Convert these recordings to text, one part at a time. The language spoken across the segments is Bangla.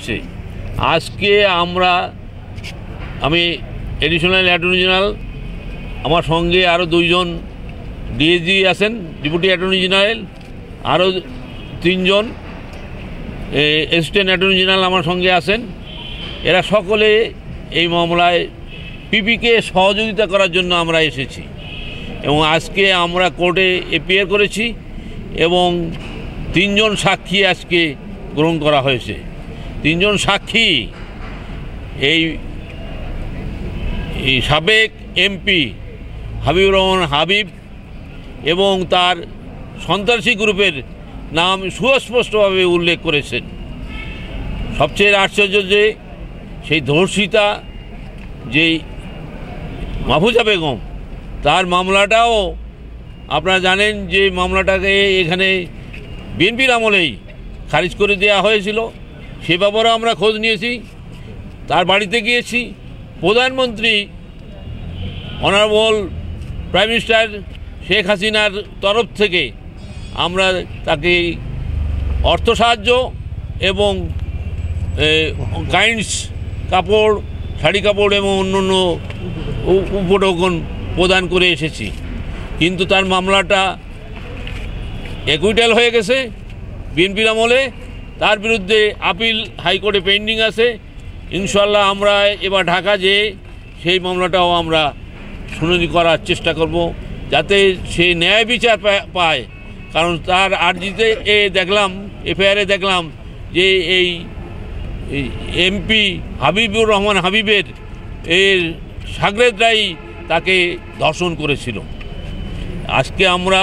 এসে আজকে আমরা, আমি এডিশনাল অ্যাটর্নি জেনারেল আমার সঙ্গে আরও দুইজন ডিএজি আছেন ডেপুটি অ্যাটর্নি জেনারেল আরও তিনজন অ্যাসিস্ট্যান্ট অ্যাটর্নি জেনারেল আমার সঙ্গে আছেন। এরা সকলে এই মামলায় পিপিকে সহযোগিতা করার জন্য আমরা এসেছি। এবং আজকে আমরা কোর্টে এপিয়ার করেছি এবং তিনজন সাক্ষী আজকে গ্রহণ করা হয়েছে। তিনজন সাক্ষী। এই সাবেক এমপি হাবিবুর রহমান হাবিব এবং তার সন্ত্রাসী গ্রুপের নাম সুস্পষ্টভাবে উল্লেখ করেছেন। সবচেয়ে আশ্চর্য যে সেই ধর্ষিতা যেই মাহফুজা বেগম, তার মামলাটাও আপনারা জানেন যে মামলাটাকে এখানে বিএনপির আমলেই খারিজ করে দেওয়া হয়েছিল। সে ব্যাপারেও আমরা খোঁজ নিয়েছি, তার বাড়িতে গিয়েছি। প্রধানমন্ত্রী অনারেবল প্রাইম মিনিস্টার শেখ হাসিনার তরফ থেকে আমরা তাকে অর্থ সাহায্য এবং গাইন্স কাপড়, শাড়ি কাপড় এবং অন্য অন্য উপটোকন প্রদান করে এসেছি। কিন্তু তার মামলাটা একুইটাল হয়ে গেছে। বিএনপির আমলে তার বিরুদ্ধে আপিল হাইকোর্টে পেন্ডিং আছে। ইনশাল্লাহ আমরা এবার ঢাকা যেয়ে সেই মামলাটাও আমরা শুনানি করার চেষ্টা করব, যাতে সে ন্যায় বিচার পায়। কারণ তার আর্জিতে এ দেখলাম, এফআইআরে দেখলাম যে এই এমপি হাবিবুর রহমান হাবিবের এর সাগরেদরাই তাকে ধর্ষণ করেছিল। আজকে আমরা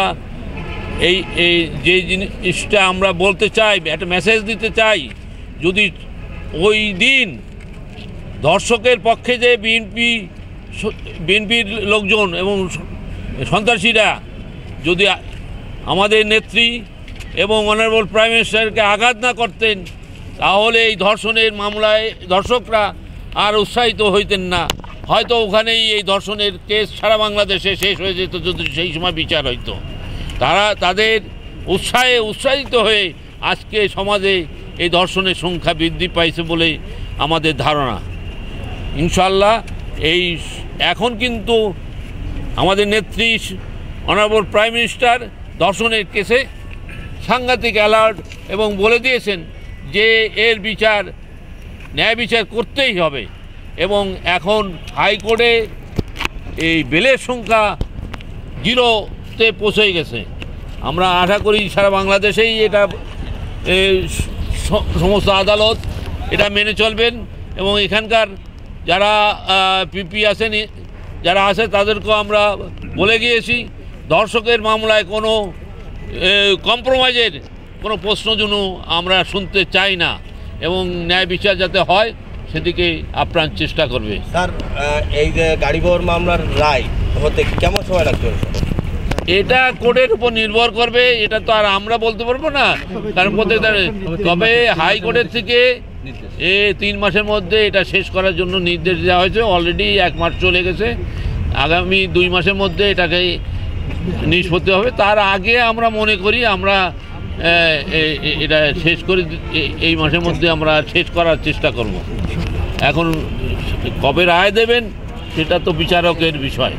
এই এই যে জিনিসটা আমরা বলতে চাই, একটা মেসেজ দিতে চাই, যদি ওই দিন দর্শকের পক্ষে যে বিএনপি বিএনপির লোকজন এবং সন্ত্রাসীরা যদি আমাদের নেত্রী এবং অনারেবল প্রাইম মিনিস্টারকে আঘাত না করতেন, তাহলে এই ধর্ষণের মামলায় দর্শকরা আর উৎসাহিত হইতেন না। হয়তো ওখানেই এই ধর্ষণের কেস সারা বাংলাদেশে শেষ হয়ে যেত, যদি সেই সময় বিচার হইতো। তারা তাদের উৎসাহে উৎসাহিত হয়ে আজকে সমাজে এই দর্শনের সংখ্যা বৃদ্ধি পাইছে বলে আমাদের ধারণা। ইনশাল্লাহ এই এখন কিন্তু আমাদের নেত্রী অনারেবল প্রাইম মিনিস্টার দর্শনের কেসে সাংঘাতিক অ্যালার্ট এবং বলে দিয়েছেন যে এর বিচার, ন্যায় বিচার করতেই হবে এবং এখন হাইকোর্টে এই বেলের সংখ্যা জিরোতে পৌঁছে গেছে। আমরা আশা করি সারা বাংলাদেশেই এটা সমস্ত আদালত এটা মেনে চলবেন এবং এখানকার যারা পিপি আছেন যারা আছে তাদেরকেও আমরা বলে গিয়েছি, দর্শকের মামলায় কোনো কম্প্রোমাইজের কোনো প্রশ্ন যেন আমরা শুনতে চাই না এবং ন্যায় বিচার যাতে হয়, সেদিকে আপ্রাণ চেষ্টা করবে। স্যার এই যে গাড়ি বহর মামলার রায়, হতে কেমন সময় লাগবে এটা কোর্টের উপর নির্ভর করবে, এটা তো আর আমরা বলতে পারব না। কারণ প্রত্যেকটা তবে হাইকোর্টের থেকে এ তিন মাসের মধ্যে এটা শেষ করার জন্য নির্দেশ দেওয়া হয়েছে। অলরেডি এক মাস চলে গেছে। আগামী দুই মাসের মধ্যে এটাকে নিষ্পত্তি হবে। তার আগে আমরা মনে করি, আমরা এটা শেষ করে এই মাসের মধ্যে আমরা শেষ করার চেষ্টা করব। এখন কবে রায় দেবেন, সেটা তো বিচারকের বিষয়।